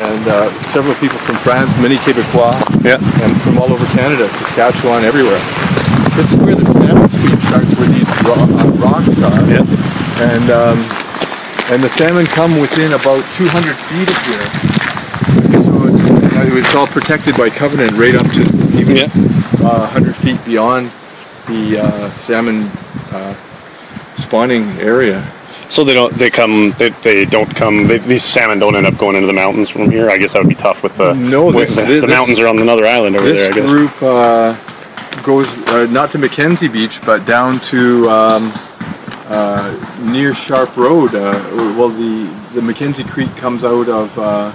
and uh, several people from France, many Quebecois, Yeah. and from all over Canada, Saskatchewan, everywhere. This is where the salmon stream starts, where these uh, rocks are. Yeah. And um, and the salmon come within about 200 feet of here. So it's, it's all protected by covenant right up to even Yeah. uh, 100 feet beyond the uh, salmon uh, spawning area. So they don't. They come. They, they don't come. They, these salmon don't end up going into the mountains from here. I guess that would be tough with the. No, this- the, this- the mountains are on another island over This there. I guess. group uh, goes uh, not to Mackenzie Beach, but down to um, uh, near Sharp Road. Uh, well, the the Mackenzie Creek comes out of uh,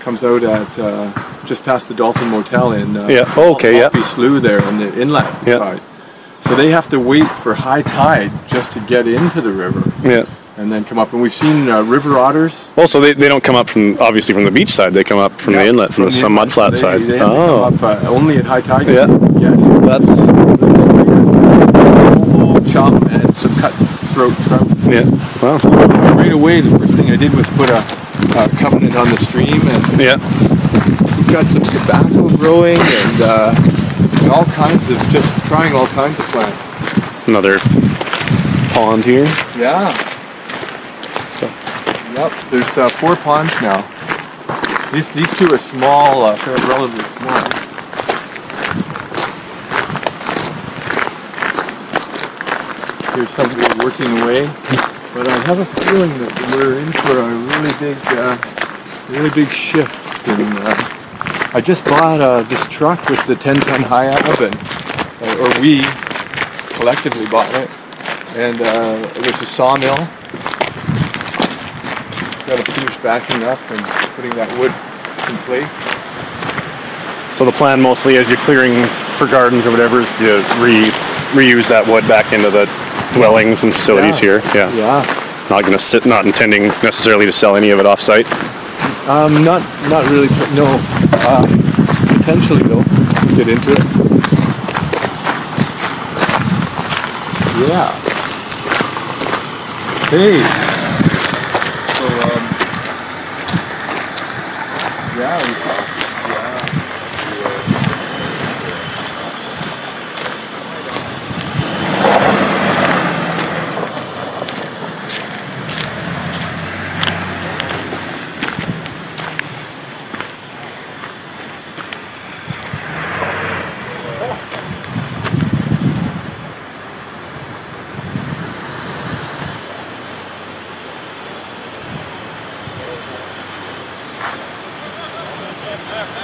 comes out at uh, just past the Dolphin Motel in uh, Yeah, oh, okay, yeah. Maltby Slough there in the inlet Yeah. side. So they have to wait for high tide just to get into the river Yeah. and then come up. And we've seen uh, river otters. Also, they, they don't come up from obviously from the beach side. They come up from the inlet, from, the, some mud flat So side. they, They oh, come up uh, only at high tide. Yeah. Yeah. that's Whole chop and some cutthroat trout. yeah. Wow. Right away, the first thing I did was put a, a covenant on the stream and Yeah. got some tobacco growing and, uh, and all kinds of just trying all kinds of plants. Another pond here. Yeah. So- Yep. There's uh, four ponds now. These these two are small, uh, they're relatively small. Here's somebody working away, but I have a feeling that we're in for a really big, uh, really big shift. In, uh, I just bought uh, this truck with the 10-ton Hiab, and uh, or we collectively bought it, and uh, it was a sawmill. Got to finish backing up and putting that wood in place. So the plan mostly, as you're clearing for gardens or whatever, is to re reuse that wood back into the dwellings and facilities Yeah. here. Yeah. Yeah. Not gonna sit. Not intending necessarily to sell any of it off-site. Um, not not really. No. Um, potentially though. Get into it. Yeah. Hey. So um. Yeah. we- Yeah.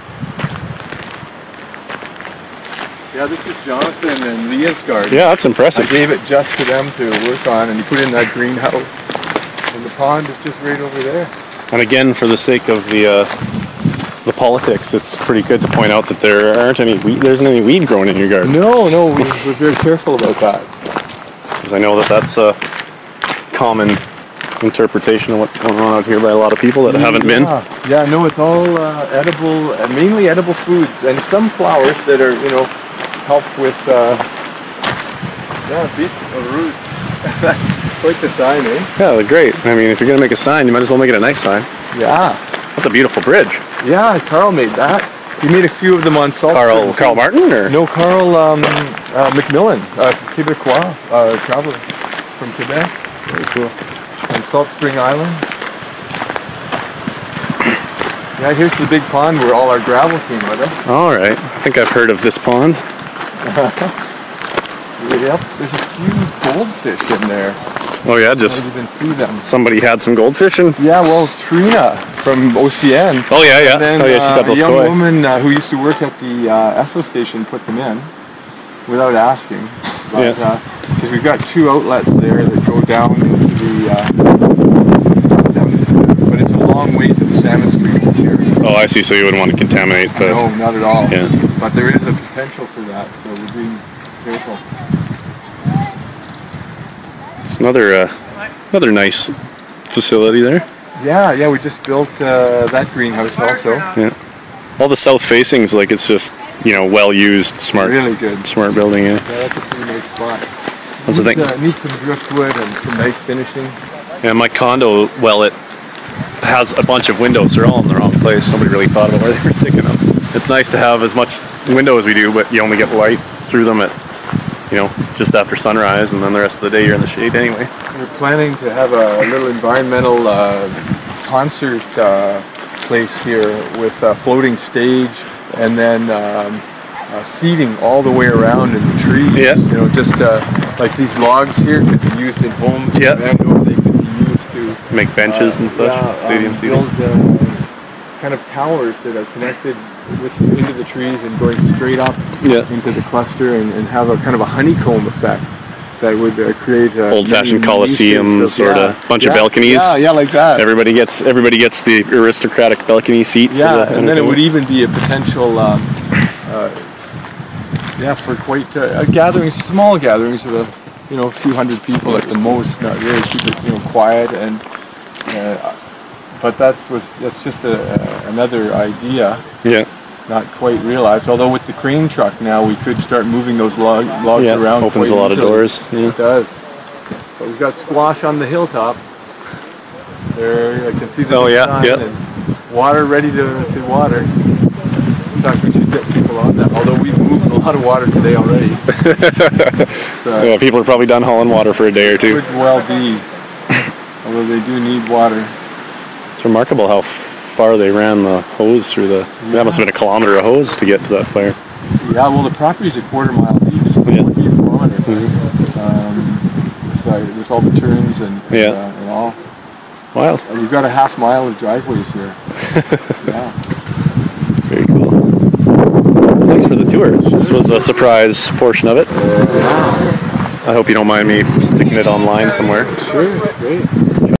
Yeah, this is Jonathan and Leah's garden. Yeah, that's I impressive. gave it just to them to work on, and you put in that greenhouse. And the pond is just right over there. And again, for the sake of the uh, the politics, it's pretty good to point out that there aren't any weed. There isn't any weed growing in your garden. No, no, we, we're very careful about that. Because I know that that's a common interpretation of what's going on out here by a lot of people that haven't been. Yeah, yeah no, it's all uh, edible, uh, mainly edible foods, and some flowers that are, you know, help with, uh, yeah, beet roots. That's quite the sign, eh? Yeah, they're great. I mean, if you're gonna make a sign, you might as well make it a nice sign. Yeah, That's a beautiful bridge. yeah. Carl made that. He made a few of them on salt. Carl Carl. Martin or No, Carl um, uh, McMillan, uh, Quebecois, uh, traveler from Quebec. Very cool. And Salt Spring Island. Yeah, here's the big pond where all our gravel came with it. All right. I think I've heard of this pond. Yep, there's a few goldfish in there. Oh yeah, just don't even see them. somebody had some goldfish in. Yeah, well, Trina from OCN. Oh yeah, yeah. Then oh yeah, she's uh, got a young koi. woman uh, who used to work at the uh, Esso station put them in without asking. But, Yeah. Because we've got two outlets there that go down into the. Uh, down into- but it's a long way to the salmon stream here. Oh, I see. So you wouldn't want to contaminate the. No, not at all. Yeah. But there is a potential for that, so we're being careful. It's another uh, another nice facility there. Yeah, yeah, we just built uh, that greenhouse also. Yeah. All the south facings, like it's just you know well used, smart, Really good. smart building. Yeah. Yeah, that's a pretty nice spot. That's the Needs, thing. Uh, needs some driftwood and some nice finishing. Yeah, my condo, well, it has a bunch of windows. They're all in the wrong place. Nobody really thought about where they were sticking them. It's nice to have as much window as we do, but you only get light through them at, you know, just after sunrise, and then the rest of the day you're in the shade anyway. We're planning to have a little environmental uh, concert uh, place here with a floating stage and then um, uh, seating all the way around in the trees. Yeah. You know, just uh, like these logs here could be used in homes Yeah. they could be used to Make benches and such, yeah, stadium um, seating. build uh, kind of towers that are connected with into the trees and going straight up Yeah. into the cluster and, and have a kind of a honeycomb effect that would uh, create Old-fashioned coliseum of- sorta, yeah, bunch of balconies. Yeah, yeah, like that. Everybody gets everybody gets the aristocratic balcony seat. yeah, for the and then it would even be a potential, um, uh, yeah, for quite uh, a gatherings, small gatherings of a, you know, a few hundred people at the most. Not really keep it, you know, quiet and. Uh, but that's was that's just a, a, another idea, yeah, not quite realized. Although with the crane truck now, we could start moving those log, logs yeah. around. Opens a lot easily. of doors. Yeah. It does. But we've got squash on the hilltop. There, I can see the Oh, yeah, yeah. and water ready to, to water. In fact, we should get people on that. Although we've moved a lot of water today already. so Yeah, people are probably done hauling water for a day or two. could well be. Although they do need water. It's remarkable how far they ran the hose through the. That must have been a kilometer of hose to get to that fire. Yeah, well, the property's a quarter mile deep, so it Yeah. would be a kilometer. Um, with, uh, with all the turns and, and, Yeah. uh, and all. Wild. And we've got a half mile of driveways here. yeah. Very cool. Thanks for the tour. This was a surprise portion of it. I hope you don't mind me sticking it online somewhere. Sure, it's great.